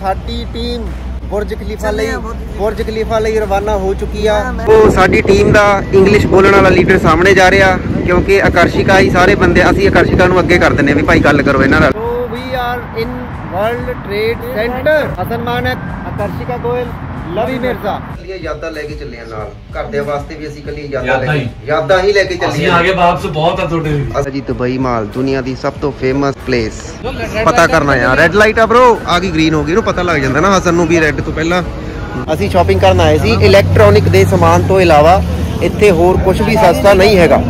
ਸਾਡੀ team Burj Khalifa ਲਈ Burj Khalifa. ਲਈ ਰਵਾਨਾ ਹੋ ਚੁੱਕੀ ਆ। ਉਹ ਸਾਡੀ ਟੀਮ ਦਾ ਇੰਗਲਿਸ਼ ਬੋਲਣ ਵਾਲਾ ਲੀਡਰ ਸਾਹਮਣੇ ਜਾ ਰਿਹਾ ਕਿਉਂਕਿ ਆਕਰਸ਼ਿਕਾ ਹੀ ਸਾਰੇ ਬੰਦੇ ਅਸੀਂ ਆਕਰਸ਼ਿਕਾ ਨੂੰ ਅੱਗੇ ਕਰ ਦਿੰਨੇ ਵੀ ਭਾਈ ਗੱਲ ਕਰੋ ਇਹਨਾਂ ਨਾਲ। So we are in World Trade Center Hasan Manak Akarshika Goyal. Lavi Mirza. ਕੱਲੀਆਂ ਯਾਦਾਂ ਲੈ ਕੇ ਚੱਲੇ ਆ ਨਾਲ। ਘਰਦਿਆਂ ਵਾਸਤੇ ਵੀ ਅਸੀਂ ਕੱਲੀਆਂ ਯਾਦਾਂ ਲੈ ਯਾਦਾਂ ਕੇ ਹੀ। ਯਾਦਾਂ ਹੀ ਲੈ ਕੇ ਚੱਲੇ ਅਸੀਂ ਆਗੇ ਵਾਪਸ ਬਹੁਤ ਆ ਤੁਹਾਡੇ ਲਈ। ਅਸੀਂ ਜੀ ਦੁਬਈ ਮਾਲ ਦੁਨੀਆ ਦੀ ਸਭ ਤੋਂ ਫੇਮਸ ਪਲੇਸ ਪਤਾ ਕਰਨਾ ਯਾਰ ਰੈੱਡ ਲਾਈਟ ਆ ਬ్రో ਆ ਗਈ ਗ੍ਰੀਨ ਹੋ ਗਈ ਇਹਨੂੰ ਪਤਾ ਲੱਗ ਜਾਂਦਾ ਨਾ ਹਸਨ ਨੂੰ ਵੀ ਰੈੱਡ ਤੋਂ ਪਹਿਲਾਂ। ਅਸੀਂ ਸ਼ਾਪਿੰਗ ਕਰਨ ਆਏ ਸੀ ਇਲੈਕਟ੍ਰੋਨਿਕ ਦੇ ਸਮਾਨ ਤੋਂ ਇਲਾਵਾ ਇੱਥੇ ਹੋਰ ਕੁਝ ਵੀ ਸਸਤਾ ਨਹੀਂ ਹੈਗਾ।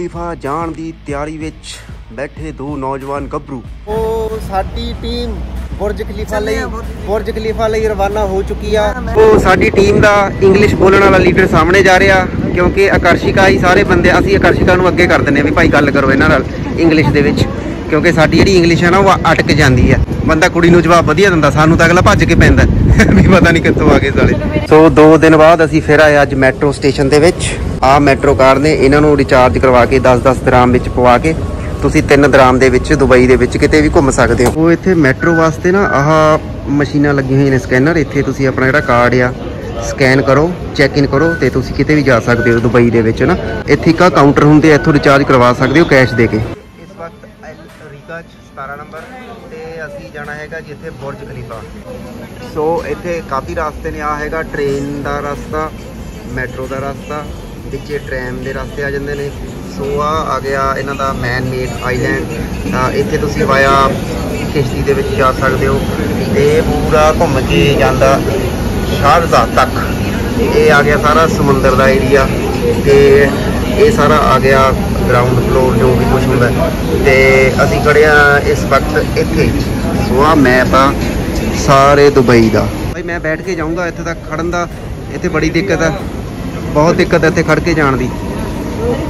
ਖਲੀਫਾ ਜਾਣ ਦੀ ਤਿਆਰੀ ਵਿੱਚ ਬੈਠੇ ਦੋ ਨੌਜਵਾਨ ਗੱਭਰੂ। ਉਹ ਸਾਡੀ ਟੀਮ ਬੁਰਜ ਖਲੀਫਾ ਲਈ ਬੁਰਜ ਖਲੀਫਾ। ਲਈ ਰਵਾਨਾ ਹੋ ਚੁੱਕੀ ਆ। ਉਹ ਸਾਡੀ ਟੀਮ ਦਾ ਇੰਗਲਿਸ਼ ਬੋਲਣ ਵਾਲਾ ਲੀਡਰ ਸਾਹਮਣੇ ਜਾ ਰਿਹਾ ਕਿਉਂਕਿ ਆਕਰਸ਼ਿਕਾ ਹੀ ਸਾਰੇ ਬੰਦੇ ਅਸੀਂ ਆਕਰਸ਼ਿਕਾ ਨੂੰ ਅੱਗੇ ਕਰ ਦਿੰਨੇ ਵੀ ਭਾਈ ਗੱਲ ਕਰੋ ਇਹਨਾਂ ਨਾਲ ਇੰਗਲਿਸ਼ ਦੇ ਵਿੱਚ। ਕਿਉਂਕਿ ਸਾਡੀ ਜਿਹੜੀ ਇੰਗਲਿਸ਼ ਹੈ ਨਾ, ਉਹ ਅਟਕ ਜਾਂਦੀ ਹੈ ਬੰਦਾ ਕੁੜੀ ਨੂੰ ਜਵਾਬ ਵਧੀਆ ਦਿੰਦਾ, ਸਾਨੂੰ ਤਾਂ ਅਗਲਾ ਭੱਜ ਕੇ ਪੈਂਦਾ। ਵੀ ਪਤਾ ਨਹੀਂ ਕਿੱਥੋਂ ਆ ਗਏ ਸਾਲੇ। ਸੋ 2 ਦਿਨ ਬਾਅਦ ਅਸੀਂ ਫਿਰ ਆਏ ਅੱਜ ਮੈਟਰੋ ਸਟੇਸ਼ਨ ਦੇ ਵਿੱਚ। ਆ ਮੈਟਰੋ ਕਾਰ ਨੇ ਇਹਨਾਂ ਨੂੰ ਰਿਚਾਰਜ ਕਰਵਾ ਕੇ 10-10 ਦਰਾਮ ਵਿੱਚ ਪਵਾ ਕੇ ਤੁਸੀਂ 3 ਦਰਾਮ ਦੇ ਵਿੱਚ ਦੁਬਈ ਦੇ ਵਿੱਚ ਕਿਤੇ ਵੀ ਘੁੰਮ ਸਕਦੇ ਹੋ। ਉਹ ਇੱਥੇ ਮੈਟਰੋ ਵਾਸਤੇ ਨਾ ਆਹ ਮਸ਼ੀਨਾਂ ਲੱਗੀਆਂ ਹੋਈਆਂ ਨੇ ਸਕੈਨਰ। ਇੱਥੇ ਤੁਸੀਂ ਆਪਣਾ ਜਿਹੜਾ ਕਾਰਡ ਆ ਸਕੈਨ ਕਰੋ ਚੈੱਕ ਇਨ ਕਰੋ ਤੇ ਤੁਸੀਂ ਕਿਤੇ ਵੀ ਜਾ ਸਕਦੇ ਹੋ ਦੁਬਈ ਦੇ ਵਿੱਚ ਨਾ। ਇੱਥੇ ਇੱਕ ਕਾਊਂਟਰ ਹੁੰਦੇ ਆ, ਇੱਥੋਂ ਰਿਚਾਰਜ ਕਰਵਾ ਸਕਦੇ ਹੋ ਕੈਸ਼ ਦੇ ਕੇ। ਰੀਗਾ 17 ਨੰਬਰ ਤੇ ਅਸੀਂ ਜਾਣਾ ਹੈਗਾ ਜੀ ਇੱਥੇ ਬੁਰਜ ਖਲੀਫਾ। ਸੋ ਇੱਥੇ ਕਾਫੀ ਰਸਤੇ ਨੇ ਆ ਹੈਗਾ ਟ੍ਰੇਨ ਦਾ ਰਸਤਾ ਮੈਟਰੋ ਦਾ ਰਸਤਾ, ਵਿੱਚੇ ਟ੍ਰੈਮ ਦੇ ਰਸਤੇ ਆ ਜਾਂਦੇ ਨੇ। ਸੋ ਆ ਆ ਗਿਆ ਇਹਨਾਂ ਦਾ ਮੈਨ ਮੇਡ ਆਈਲੈਂਡ ਇੱਥੇ ਤੁਸੀਂ ਵਾਇਆ ਕਿਸ਼ਤੀ ਦੇ ਵਿੱਚ ਜਾ ਸਕਦੇ ਹੋ ਤੇ ਪੂਰਾ ਘੁੰਮ ਕੇ ਜਾਂਦਾ ਸ਼ਾਰਜਾ ਤੱਕ। ਇਹ ਆ ਗਿਆ ਸਾਰਾ ਸਮੁੰਦਰ ਦਾ ਏਰੀਆ ਤੇ ਇਹ ਸਾਰਾ ਆ ਗਿਆ ਗਰਾਊਂਡ ਫਲੋਰ ਜੋ ਵੀ ਕੁਝ ਹੁੰਦਾ ਹੈ। ਤੇ ਅਸੀਂ ਖੜੇ ਆ ਇਸ ਵਕਤ ਇੱਥੇ। ਸੋ ਆ ਮੈਪ ਆ ਸਾਰੇ ਦੁਬਈ ਦਾ। ਭਾਈ ਮੈਂ ਬੈਠ ਕੇ ਜਾਊਂਗਾ ਇੱਥੇ ਤੱਕ ਖੜਨ ਦਾ। ਇੱਥੇ ਬੜੀ ਦਿੱਕਤ ਹੈ ਬਹੁਤ ਦਿੱਕਤ ਇੱਥੇ ਖੜ ਕੇ ਜਾਣ ਦੀ। ਸੋ ਅਸੀਂ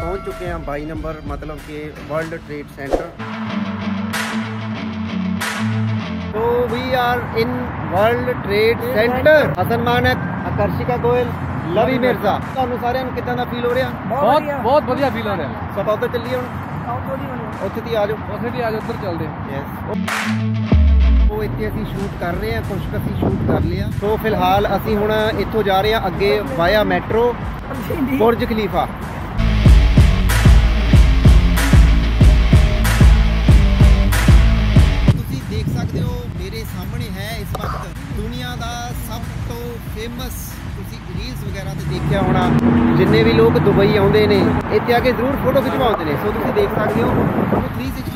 ਪਹੁੰਚ ਚੁੱਕੇ ਹਾਂ 22 ਨੰਬਰ ਮਤਲਬ ਕਿ World Trade Centre so we are in World Trade Centre Hasan Manak Akarshika Goyal. Lavi Mirza. ਤੁਹਾਨੂੰ ਸਾਰਿਆਂ ਨੂੰ ਕਿਦਾਂ ਦਾ ਫੀਲ ਹੋ ਰਿਹਾ? ਬਹੁਤ ਬਹੁਤ ਵਧੀਆ। ਫੀਲ ਹੋ ਰਿਹਾ। ਸੋ ਆਪਾਂ ਉੱਧਰ ਚੱਲੀਏ ਹੁਣ? ਉੱਥੇ ਦੀ ਆ ਜਾਓ। ਉਸੇ ਦੀ ਅੱਜ ਉੱਧਰ ਚੱਲਦੇ। ਯੈਸ ਉਹ ਇੱਥੇ ਅਸੀਂ ਸ਼ੂਟ ਕਰ ਰਹੇ ਹਾਂ ਕੁਝ ਕੁ ਅਸੀਂ ਸ਼ੂਟ ਕਰ ਲਿਆ ਸੋ ਫਿਲਹਾਲ ਅਸੀਂ ਹੁਣ ਇੱਥੋਂ ਜਾ ਰਹੇ ਹਾਂ ਅੱਗੇ ਵਾਇਆ ਮੈਟਰੋ ਬੁਰਜ ਖਲੀਫਾ। ਤੁਸੀਂ ਦੇਖ ਸਕਦੇ ਹੋ ਮੇਰੇ ਸਾਹਮਣੇ ਹੈ ਇਸ ਵਕਤ ਦੁਨੀਆ ਦਾ ਸਭ ਤੋਂ ਫੇਮਸ ਦੇਖਿਆ ਹੋਣਾ, ਜਿੰਨੇ ਵੀ ਲੋਕ ਦੁਬਈ ਆਉਂਦੇ ਨੇ, ਇੱਥੇ ਆ ਕੇ ਜ਼ਰੂਰ ਫੋਟੋ ਖਿਚਵਾਉਂਦੇ ਨੇ। ਸੋ ਤੁਸੀਂ ਦੇਖ ਸਕਦੇ ਹੋ 360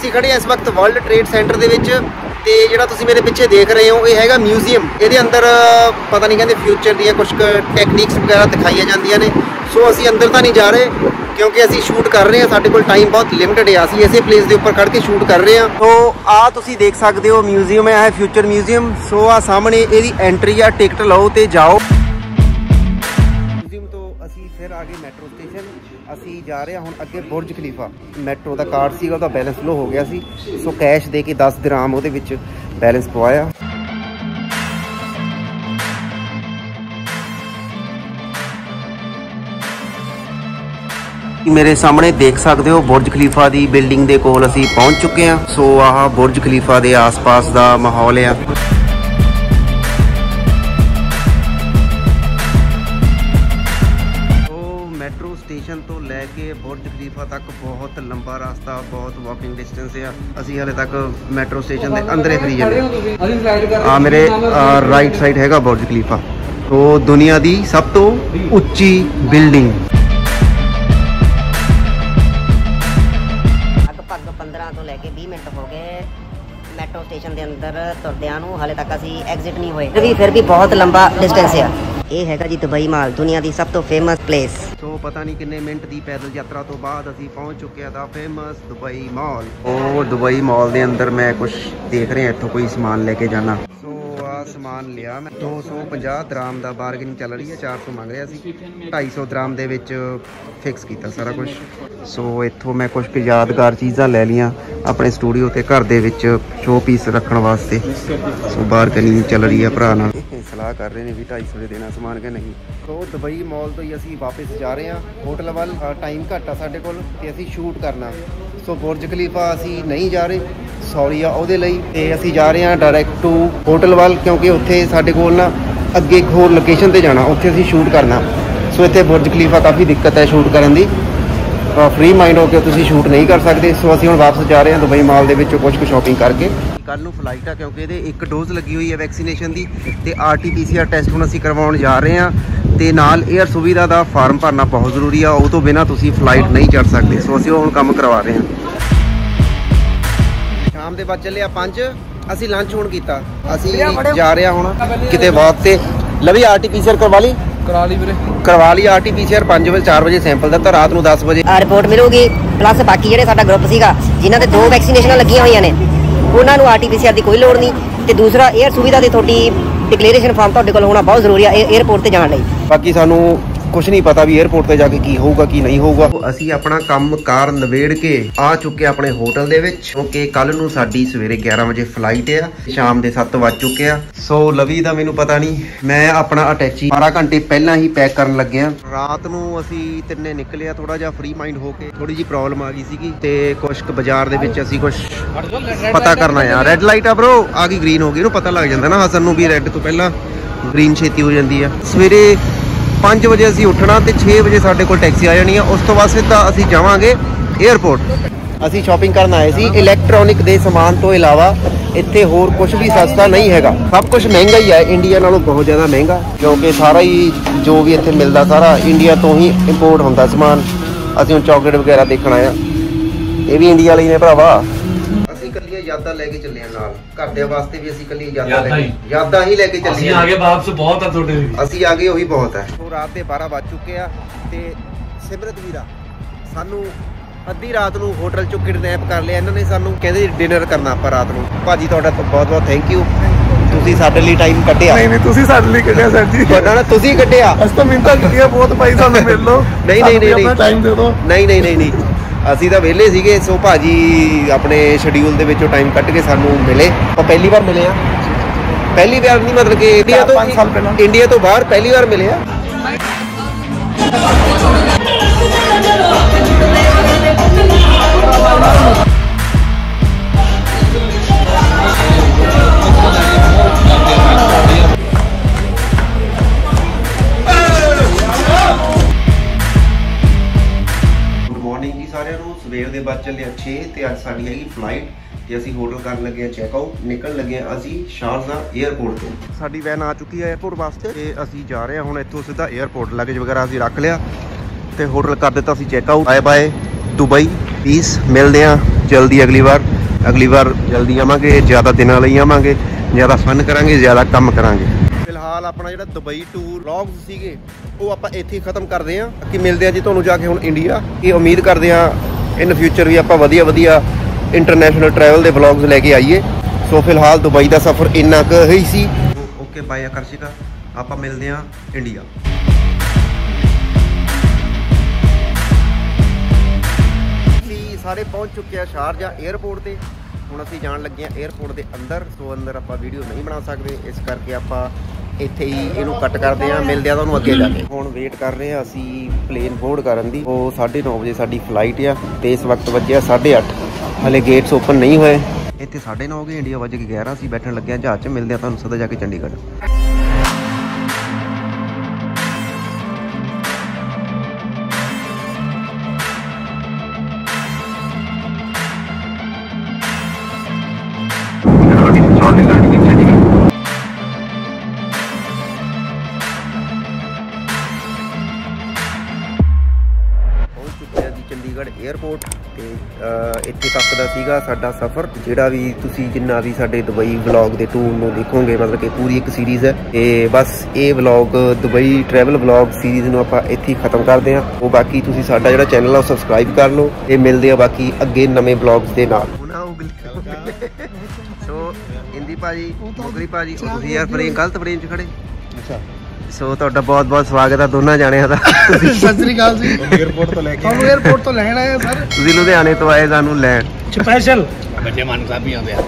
ਅਸੀਂ ਖੜੇ ਹਾਂ ਇਸ ਵਕਤ ਵਰਲਡ ਟ੍ਰੇਡ ਸੈਂਟਰ ਦੇ ਵਿੱਚ ਤੇ ਜਿਹੜਾ ਤੁਸੀਂ ਮੇਰੇ ਪਿੱਛੇ ਦੇਖ ਰਹੇ ਹੋ, ਇਹ ਹੈਗਾ ਮਿਊਜ਼ੀਅਮ ਇਹਦੇ ਅੰਦਰ ਪਤਾ ਨਹੀਂ ਕਹਿੰਦੇ ਫਿਊਚਰ ਦੀਆਂ ਕੁਝ ਟੈਕਨੀਕਸ ਵਗੈਰਾ ਦਿਖਾਈਆਂ ਜਾਂਦੀਆਂ ਨੇ। ਸੋ ਅਸੀਂ ਅੰਦਰ ਤਾਂ ਨਹੀਂ ਜਾ ਰਹੇ, ਕਿਉਂਕਿ ਅਸੀਂ ਸ਼ੂਟ ਕਰ ਰਹੇ ਹਾਂ। ਸਾਡੇ ਕੋਲ ਟਾਈਮ ਬਹੁਤ ਲਿਮਟਿਡ ਹੈ ਅਸੀਂ ਇਸੇ ਪਲੇਸ ਦੇ ਉੱਪਰ ਖੜ ਕੇ ਸ਼ੂਟ ਕਰ ਰਹੇ ਹਾਂ। ਸੋ ਆ ਤੁਸੀਂ ਦੇਖ ਸਕਦੇ ਹੋ ਮਿਊਜ਼ੀਅਮ ਹੈ ਫਿਊਚਰ ਮਿਊਜ਼ੀਅਮ ਸੋ ਆ ਸਾਹਮਣੇ ਇਹਦੀ ਐਂਟਰੀ ਆ। ਟਿਕਟ ਲਓ ਤੇ ਜਾਓ। ਅਸੀਂ ਜਾ ਰਹੇ ਹਾਂ ਹੁਣ ਅੱਗੇ ਬੁਰਜ ਖਲੀਫਾ। ਮੈਟਰੋ ਦਾ ਕਾਰਡ ਸੀਗਾ, ਉਹਦਾ ਬੈਲੈਂਸ ਲੋ ਹੋ ਗਿਆ ਸੀ। ਸੋ ਕੈਸ਼ ਦੇ ਕੇ 10 ਦਿਰਾਮ ਉਹਦੇ ਵਿੱਚ ਬੈਲੈਂਸ ਪਵਾਇਆ। ਮੇਰੇ ਸਾਹਮਣੇ ਦੇਖ ਸਕਦੇ ਹੋ, ਬੁਰਜ ਖਲੀਫਾ ਦੀ ਬਿਲਡਿੰਗ ਦੇ ਕੋਲ ਅਸੀਂ ਪਹੁੰਚ ਚੁੱਕੇ ਹਾਂ। ਸੋ ਆਹ ਬੁਰਜ ਖਲੀਫਾ ਦੇ ਆਸ-ਪਾਸ ਦਾ ਮਾਹੌਲ ਆ। ਕੇ ਬੁਰਜ ਖਲੀਫਾ ਤੱਕ ਬਹੁਤ ਲੰਬਾ ਰਸਤਾ, ਬਹੁਤ ਵਾਕਿੰਗ ਡਿਸਟੈਂਸ ਆ। ਅਸੀਂ ਹਾਲੇ ਤੱਕ ਮੈਟਰੋ ਸਟੇਸ਼ਨ ਦੇ ਅੰਦਰ ਹੀ ਜਾਂਦੇ ਆ ਮੇਰੇ ਰਾਈਟ ਸਾਈਡ ਹੈਗਾ ਬੁਰਜ ਖਲੀਫਾ। ਉਹ ਦੁਨੀਆ ਦੀ ਸਭ ਤੋਂ ਉੱਚੀ ਬਿਲਡਿੰਗ ਲਗਭਗ 15 ਤੋਂ ਲੈ ਕੇ 20 ਮਿੰਟ ਹੋ ਗਏ ਮੈਟਰੋ ਸਟੇਸ਼ਨ ਦੇ ਅੰਦਰ ਤੁਰਦਿਆਂ ਨੂੰ। ਹਾਲੇ ਤੱਕ ਅਸੀਂ ਐਗਜ਼ਿਟ ਨਹੀਂ ਹੋਏ। ਵੀ ਫਿਰ ਵੀ ਬਹੁਤ ਲੰਬਾ ਡਿਸਟੈਂਸ ਆ। ਇਹ ਹੈਗਾ ਜੀ ਦੁਬਈ ਮਾਲ, ਦੁਨੀਆ ਦੀ ਸਭ ਤੋਂ ਫੇਮਸ ਪਲੇਸ ਸੋ ਪਤਾ ਨਹੀਂ ਕਿੰਨੇ ਮਿੰਟ ਦੀ ਪੈਦਲ ਯਾਤਰਾ ਤੋਂ ਬਾਅਦ ਅਸੀਂ ਪਹੁੰਚ ਚੁੱਕੇ ਆ ਦਾ ਫੇਮਸ ਦੁਬਈ ਮਾਲ। ਉਹ ਦੁਬਈ ਮਾਲ ਦੇ ਅੰਦਰ ਮੈਂ ਕੁਝ ਦੇਖ ਰਿਹਾ, ਇੱਥੋਂ ਕੋਈ ਸਮਾਨ ਲੈ ਕੇ ਜਾਣਾ। ਸਮਾਨ ਲਿਆ ਮੈਂ। 250 ਦਰਾਮ ਦਾ ਬਾਰਗੇਨਿੰਗ ਚੱਲ ਰਹੀ ਹੈ 400 ਮੰਗ ਰਿਹਾ ਸੀ। 250 ਦਰਾਮ ਦੇ ਵਿੱਚ ਫਿਕਸ ਕੀਤਾ ਸਾਰਾ ਕੁਝ ਸੋ ਇੱਥੋਂ ਮੈਂ ਕੁਝ ਕੁ ਯਾਦਗਾਰ ਚੀਜ਼ਾਂ ਲੈ ਲੀਆਂ ਆਪਣੇ ਸਟੂਡੀਓ ਤੇ, ਘਰ ਦੇ ਵਿੱਚ ਸ਼ੋ ਪੀਸ ਰੱਖਣ ਵਾਸਤੇ। ਸੋ ਬਾਰਗੇਨਿੰਗ ਚੱਲ ਰਹੀ ਹੈ ਭਰਾ ਨਾਲ। ਸਲਾਹ ਕਰ ਰਹੇ ਨੇ ਵੀ 250 ਦੇ ਦੇਣਾ ਸਮਾਨ ਕਿ ਨਹੀਂ। ਸੋ ਦੁਬਈ ਮਾਲ ਤੋਂ ਹੀ ਅਸੀਂ ਵਾਪਸ ਜਾ ਰਹੇ ਹਾਂ। ਹੋਟਲ ਵੱਲ ਟਾਈਮ ਘੱਟ ਆ ਸਾਡੇ ਕੋਲ ਤੇ ਅਸੀਂ ਸ਼ੂਟ ਕਰਨਾ। ਸੋ ਬੁਰਜ ਖਲੀਫਾ ਅਸੀਂ ਨਹੀਂ ਜਾ ਰਹੇ। ਸੌਰੀ ਆ ਉਹਦੇ ਲਈ ਤੇ ਅਸੀਂ ਜਾ ਰਹੇ ਹਾਂ ਡਾਇਰੈਕਟ ਟੂ ਹੋਟਲ ਵੱਲ ਕਿਉਂਕਿ ਉੱਥੇ ਸਾਡੇ ਕੋਲ ਨਾ ਅੱਗੇ ਇੱਕ ਹੋਰ ਲੋਕੇਸ਼ਨ ਤੇ ਜਾਣਾ, ਉੱਥੇ ਅਸੀਂ ਸ਼ੂਟ ਕਰਨਾ। ਸੋ ਇੱਥੇ ਬੁਰਜ ਖਲੀਫਾ ਕਾਫੀ ਦਿੱਕਤ ਹੈ ਸ਼ੂਟ ਕਰਨ ਦੀ। ਫ੍ਰੀ ਮਾਈਂਡ ਹੋ ਕੇ ਤੁਸੀਂ ਸ਼ੂਟ ਨਹੀਂ ਕਰ ਸਕਦੇ। ਸੋ ਅਸੀਂ ਹੁਣ ਵਾਪਸ ਜਾ ਰਹੇ ਹਾਂ ਦੁਬਈ ਮਾਲ ਦੇ ਵਿੱਚੋਂ ਕੁਝ ਕੁ ਸ਼ਾਪਿੰਗ ਕਰਕੇ। ਕੱਲ ਨੂੰ ਫਲਾਈਟ ਆ ਕਿਉਂਕਿ ਇਹਦੇ ਇੱਕ ਡੋਜ਼ ਲੱਗੀ ਹੋਈ ਹੈ ਵੈਕਸੀਨੇਸ਼ਨ ਦੀ ਤੇ ਆਰਟੀਪੀਸੀਆਰ ਟੈਸਟ ਹੁਣ ਅਸੀਂ ਕਰਵਾਉਣ ਜਾ ਰਹੇ ਹਾਂ ਤੇ ਨਾਲ 에ਅਰ ਸੁਵਿਧਾ ਦਾ ਫਾਰਮ ਭਰਨਾ ਬਹੁਤ ਜ਼ਰੂਰੀ ਆ। ਉਹ ਤੋਂ ਬਿਨਾ ਤੁਸੀਂ ਫਲਾਈਟ ਨਹੀਂ ਚੜ ਸਕਦੇ। ਸੋ ਅਸੀਂ ਉਹ ਹੁਣ ਕੰਮ ਕਰਵਾ ਰਹੇ ਹਾਂ। ਸ਼ਾਮ ਦੇ ਬਾਅਦ ਚੱਲੇ ਆ 5 ਅਸੀਂ ਲੰਚ ਹੁਣ ਕੀਤਾ। ਅਸੀਂ ਜਾ ਰਹੇ ਹਾਂ ਹੁਣ ਕਿਤੇ ਵਾਕ ਤੇ। ਲਵੀ ਆਰਟੀਪੀਸੀਆਰ ਕਰਵਾ ਲਈ? ਕਰਾ ਲਈ ਵੀਰੇ। ਕਰਵਾ ਲਈ ਆਰਟੀਪੀਸੀਆਰ 5 ਵਜੇ 4 ਵਜੇ ਸੈਂਪਲ ਦਿੱਤਾ ਰਾਤ ਨੂੰ 10 ਵਜੇ। ਰਿਪੋਰਟ ਮਿਲੂਗੀ ਪਲੱਸ ਬਾਕੀ ਜਿਹੜੇ ਸਾਡਾ ਗਰੁੱਪ ਸੀਗਾ ਜਿਨ੍ਹਾਂ ਦੇ ਦੋ ਵੈਕਸੀਨੇਸ਼ਨਾਂ ਲੱਗੀਆਂ ਹੋਈਆਂ ਨੇ ਉਹਨਾਂ ਨੂੰ ਆਰਟੀਪੀਸੀਆਰ ਦੀ ਕੋਈ ਲੋੜ ਨਹੀਂ। ਤੇ ਦੂਸਰਾ 에ਅਰ ਸੁਵਿਧਾ ਦੀ ਤੁਹਾਡੀ ਡਿਕਲੇਰੇਸ਼ਨ ਫਾਰਮ ਤੁਹਾਡੇ ਕੋਲ ਹੋਣਾ ਬਹੁਤ ਜ਼ਰੂਰੀ ਆ 에ਅਰਪੋਰਟ ਤੇ ਜਾਣ ਲਈ। ਬਾਕੀ ਸਾਨੂੰ ਕੁਝ ਨਹੀਂ ਪਤਾ ਵੀ 에ਅਰਪੋਰਟ ਤੇ ਜਾ ਕੇ ਕੀ ਹੋਊਗਾ, ਕੀ ਨਹੀਂ ਹੋਊਗਾ। ਅਸੀਂ ਆਪਣਾ ਕੰਮ ਕਾਰ ਨਵੇੜ ਕੇ ਆ ਚੁੱਕੇ ਆਪਣੇ ਹੋਟਲ ਦੇ ਵਿੱਚ। ਕਿਉਂਕਿ ਕੱਲ ਨੂੰ ਸਾਡੀ ਸਵੇਰੇ 11 ਵਜੇ ਫਲਾਈਟ ਆ, ਸ਼ਾਮ ਦੇ 7 ਵੱਜ ਚੁੱਕੇ ਆ। ਸੋ ਲਵੀ ਦਾ ਮੈਨੂੰ ਪਤਾ ਨਹੀਂ, ਮੈਂ ਆਪਣਾ ਅਟੈਚੀ 12 ਘੰਟੇ ਪਹਿਲਾਂ ਹੀ ਪੈਕ ਕਰਨ ਲੱਗਿਆ। ਰਾਤ ਨੂੰ ਅਸੀਂ ਤਿੰਨੇ ਨਿਕਲਿਆ ਥੋੜਾ ਜਿਹਾ ਫ੍ਰੀ ਮਾਈਂਡ ਹੋ ਕੇ। ਥੋੜੀ ਜੀ ਪ੍ਰੋਬਲਮ ਆ ਗਈ ਸੀਗੀ ਤੇ ਕੁਝ ਬਾਜ਼ਾਰ ਦੇ ਵਿੱਚ ਅਸੀਂ ਕੁਝ ਪਤਾ ਕਰਨਾ ਆ। ਰੈੱਡ ਲਾਈਟ ਆ ਬ్రో ਆ ਗਈ ਗ੍ਰੀਨ ਹੋ ਗਈ। ਇਹਨੂੰ ਪਤਾ ਲੱਗ ਜਾਂਦਾ ਨਾ, ਹਸਨ ਨੂੰ ਵੀ ਰੈੱਡ ਤੋਂ ਪਹਿਲਾਂ ਗ੍ਰੀਨ ਛੇਤੀ ਹੋ ਜਾਂਦੀ ਆ। ਸਵੇਰੇ 5 ਵਜੇ ਅਸੀਂ ਉੱਠਣਾ ਤੇ 6 ਵਜੇ ਸਾਡੇ ਕੋਲ ਟੈਕਸੀ ਆ ਜਾਣੀ ਆ। ਉਸ ਤੋਂ ਬਾਅਦ ਸਿੱਧਾ ਅਸੀਂ ਜਾਵਾਂਗੇ 에ਅਰਪੋਰਟ ਅਸੀਂ ਸ਼ਾਪਿੰਗ ਕਰਨ ਆਏ ਸੀ। ਇਲੈਕਟ੍ਰੋਨਿਕ ਦੇ ਸਮਾਨ ਤੋਂ ਇਲਾਵਾ ਇੱਥੇ ਹੋਰ ਕੁਝ ਵੀ ਸਸਤਾ ਨਹੀਂ ਹੈਗਾ। ਸਭ ਕੁਝ ਮਹਿੰਗਾ ਹੀ ਹੈ ਇੰਡੀਆ ਨਾਲੋਂ ਬਹੁਤ ਜ਼ਿਆਦਾ ਮਹਿੰਗਾ। ਕਿਉਂਕਿ ਸਾਰਾ ਹੀ ਜੋ ਵੀ ਇੱਥੇ ਮਿਲਦਾ ਸਾਰਾ ਇੰਡੀਆ ਤੋਂ ਹੀ ਇੰਪੋਰਟ ਹੁੰਦਾ ਸਮਾਨ। ਅਸੀਂ ਹੁਣ ਚਾਕਲੇਟ ਵਗੈਰਾ ਦੇਖਣ ਆਏ ਆ। ਇਹ ਵੀ ਇੰਡੀਆ ਲਈ ਨੇ ਭਰਾਵਾ। ਅਸੀਂ ਕੱਲੀਆਂ ਯਾਦਾਂ ਲੈ ਕੇ ਚੱਲੇ ਆ ਨਾਲ। ਘਰਦਿਆਂ ਵਾਸਤੇ ਵੀ ਅਸੀਂ ਕੱਲੀਆਂ ਯਾਦਾਂ ਲੈ ਯਾਦਾਂ ਕੇ ਹੀ। ਯਾਦਾਂ ਹੀ ਲੈ ਕੇ ਚੱਲੇ ਅਸੀਂ ਆਗੇ ਵਾਪਸ ਬਹੁਤ ਆ ਤੁਹਾਡੇ ਲਈ। ਅਸੀਂ ਆ ਗਏ ਉਹੀ ਬਹੁਤ ਹੈ ਉਹ ਰਾਤ ਦੇ 12 ਵੱਜ ਚੁੱਕੇ ਆ ਤੇ ਸਿਮਰਤ ਵੀਰਾ ਸਾਨੂੰ ਅੱਧੀ ਰਾਤ ਨੂੰ ਹੋਟਲ ਚੋਂ ਕਿਡਨੈਪ ਕਰ ਲਿਆ। ਇਹਨਾਂ ਨੇ ਸਾਨੂੰ ਕਹਿੰਦੇ ਡਿਨਰ ਕਰਨਾ ਆਪਾਂ ਰਾਤ ਨੂੰ। ਭਾਜੀ ਤੁਹਾਡਾ ਬਹੁਤ ਬਹੁਤ ਥੈਂਕ ਯੂ ਤੁਸੀਂ ਸਾਡੇ ਲਈ ਟਾਈਮ ਕੱਢਿਆ। ਨਹੀਂ ਨਹੀਂ ਤੁਸੀਂ ਸਾਡੇ ਲਈ ਕੱਢਿਆ ਸਰ ਜੀ। ਤੁਹਾਡਾ ਨਾ ਤੁਸੀਂ ਕੱਢਿਆ। ਅਸੀਂ ਤਾਂ ਮਿੰਟਾਂ ਕੀਤੀਆਂ ਬਹੁਤ ਭਾਈ ਸਾਨੂੰ ਮਿਲ ਲਓ। ਨਹੀਂ, ਨਹੀਂ, ਨਹੀਂ, ਆਪਣਾ ਨਹੀਂ। ਟਾਈਮ ਦੇ ਦਿਓ। ਨਹੀਂ ਨਹੀਂ ਨਹੀਂ ਨਹੀਂ। ਅਸੀਂ ਤਾਂ ਵਿਹਲੇ ਸੀਗੇ ਸੋ ਭਾਜੀ ਆਪਣੇ ਸ਼ਡਿਊਲ ਦੇ ਵਿੱਚੋਂ ਟਾਈਮ ਕੱਢ ਕੇ ਸਾਨੂੰ ਮਿਲੇ। ਆਪਾਂ ਪਹਿਲੀ ਵਾਰ ਮਿਲੇ ਆ ਪਹਿਲੀ ਵਾਰ ਨਹੀਂ ਮਤਲਬ ਕਿ ਇੰਡੀਆ ਤੋਂ। ਇੰਡੀਆ ਤੋਂ ਬਾਹਰ ਪਹਿਲੀ ਵਾਰ ਮਿਲੇ ਆ ਤੇ ਅੱਜ ਸਾਡੀ ਹੈਗੀ ਫਲਾਈਟ ਤੇ ਅਸੀਂ ਹੋਟਲ ਕਰਨ ਲੱਗੇ ਆ ਚੈੱਕ ਆਊਟ ਨਿਕਲਣ ਲੱਗੇ ਆ ਅਸੀਂ ਸ਼ਾਰਜ਼ਾ 에ਅਰਪੋਰਟ ਤੋਂ। ਸਾਡੀ ਵੈਨ ਆ ਚੁੱਕੀ ਹੈ 에ਅਰਪੋਰਟ ਵਾਸਤੇ ਤੇ ਅਸੀਂ ਜਾ ਰਹੇ ਹਾਂ ਹੁਣ ਇੱਥੋਂ ਸਿੱਧਾ 에ਅਰਪੋਰਟ ਲੱਗੇਜ ਵਗੈਰਾ ਅਸੀਂ ਰੱਖ ਲਿਆ ਤੇ ਹੋਟਲ ਕਰ ਦਿੱਤਾ ਅਸੀਂ check out bye bye Dubai peace ਮਿਲਦੇ ਆ ਜਲਦੀ ਅਗਲੀ ਵਾਰ। ਅਗਲੀ ਵਾਰ ਜਲਦੀ ਆਵਾਂਗੇ, ਜ਼ਿਆਦਾ ਦਿਨਾਂ ਲਈ ਆਵਾਂਗੇ, ਜ਼ਿਆਦਾ ਫਨ ਕਰਾਂਗੇ, ਜ਼ਿਆਦਾ ਕੰਮ ਕਰਾਂਗੇ। ਫਿਲਹਾਲ ਆਪਣਾ ਜਿਹੜਾ ਦੁਬਈ ਟੂਰ ਵਲੌਗਸ ਸੀਗੇ, ਉਹ ਆਪਾਂ ਇੱਥੇ ਖਤਮ ਕਰਦੇ ਆਂ ਕਿ ਮਿਲਦੇ ਆਂ ਜੀ ਤੁਹਾਨੂੰ ਜਾ ਕੇ ਹੁਣ ਇੰਡੀਆ ਇਹ ਉਮੀਦ ਕਰਦੇ ਆਂ ਇਨ ਫਿਊਚਰ ਵੀ ਆਪਾਂ ਵਧੀਆ ਵਧੀਆ ਇੰਟਰਨੈਸ਼ਨਲ ਟਰੈਵਲ ਦੇ ਵਲੌਗਸ ਲੈ ਕੇ ਆਈਏ। ਸੋ ਫਿਲਹਾਲ ਦੁਬਈ ਦਾ ਸਫ਼ਰ ਇੰਨਾ ਕੁ ਹੀ ਸੀ। ਓਕੇ ਬਾਏ ਆਕਰਸ਼ਿਕਾ ਆਪਾਂ ਮਿਲਦੇ ਆ ਇੰਡੀਆ ਸਾਰੇ ਪਹੁੰਚ ਚੁੱਕੇ ਆ ਸ਼ਾਰਜਾ 에ਅਰਪੋਰਟ ਤੇ। ਹੁਣ ਅਸੀਂ ਜਾਣ ਲੱਗੇ ਆ 에ਅਰਪੋਰਟ ਦੇ ਅੰਦਰ। ਸੋ ਅੰਦਰ ਆਪਾਂ ਵੀਡੀਓ ਨਹੀਂ ਬਣਾ ਸਕਦੇ। ਇਸ ਕਰਕੇ ਆਪਾਂ ਇੱਥੇ ਹੀ ਇਹਨੂੰ ਕੱਟ ਕਰਦੇ ਆ, ਮਿਲਦੇ ਆ ਤੁਹਾਨੂੰ ਅੱਗੇ ਜਾ ਕੇ। ਹੁਣ ਵੇਟ ਕਰ ਰਹੇ ਆ ਅਸੀਂ ਪਲੇਨ ਬੋਰਡ ਕਰਨ ਦੀ। ਉਹ 9:30 ਵਜੇ ਸਾਡੀ ਫਲਾਈਟ ਆ ਤੇ ਇਸ ਵਕਤ ਵੱਜਿਆ 8:30 ਹਲੇ ਗੇਟਸ ਓਪਨ ਨਹੀਂ ਹੋਏ। ਇੱਥੇ 9:30 ਹੋ ਗਏ, ਇੰਡੀਆ ਵੱਜ ਕੇ 11 ਅਸੀਂ ਬੈਠਣ ਲੱਗੇ ਆ ਜਹਾਜ਼ 'ਚ, ਮਿਲਦੇ ਆ ਤੁਹਾਨੂੰ ਸਦਾ ਜਾ ਕੇ ਚੰਡੀਗੜ੍ਹ। ਚੰਡੀਗੜ੍ਹ 에ਅਰਪੋਰਟ ਤੇ ਇੱਥੇ ਤੱਕ ਦਾ ਸੀਗਾ ਸਾਡਾ ਸਫ਼ਰ ਜਿਹੜਾ ਵੀ ਤੁਸੀਂ ਜਿੰਨਾ ਵੀ ਸਾਡੇ ਦੁਬਈ ਵਲੌਗ ਦੇ ਟੂਰ ਨੂੰ ਦੇਖੋਗੇ ਮਤਲਬ ਕਿ ਪੂਰੀ ਇੱਕ ਸੀਰੀਜ਼ ਹੈ। ਤੇ ਬਸ ਇਹ vlog Dubai travel vlog series ਨੂੰ ਆਪਾਂ ਇੱਥੇ ਖਤਮ ਕਰਦੇ ਹਾਂ। ਉਹ ਬਾਕੀ ਤੁਸੀਂ ਸਾਡਾ ਜਿਹੜਾ ਚੈਨਲ ਆ ਸਬਸਕ੍ਰਾਈਬ ਕਰ ਲਓ ਤੇ ਮਿਲਦੇ ਆ ਬਾਕੀ ਅੱਗੇ ਨਵੇਂ ਵਲੌਗਸ ਦੇ ਨਾਲ। ਸੋ ਹਿੰਦੀ ਭਾਜੀ ਮੋਗਰੀ ਭਾਜੀ ਉਹ ਤੁਸੀਂ ਯਾਰ ਫਰੇਮ ਗਲਤ ਫਰੇਮ 'ਚ ਖੜੇ। ਸੋ ਤੁਹਾਡਾ ਬਹੁਤ ਬਹੁਤ ਸਵਾਗਤ ਆ ਦੋਨਾਂ ਜਾਣਿਆਂ ਦਾ। ਸਤਿ ਸ੍ਰੀ ਅਕਾਲ ਜੀ। 에어ਪੋਰਟ ਤੋਂ ਲੈ ਕੇ ਆਏ। 에어ਪੋਰਟ ਤੋਂ ਲੈਣ ਆਏ ਸਰ। ਤੁਸੀਂ ਲੁਧਿਆਣੇ ਤੋਂ ਆਏ ਸਾਨੂੰ ਲੈਣ। ਸਪੈਸ਼ਲ ਵੱਡੇ ਮਾਨ ਸਾਹਿਬ ਵੀ ਆਉਂਦੇ ਆ।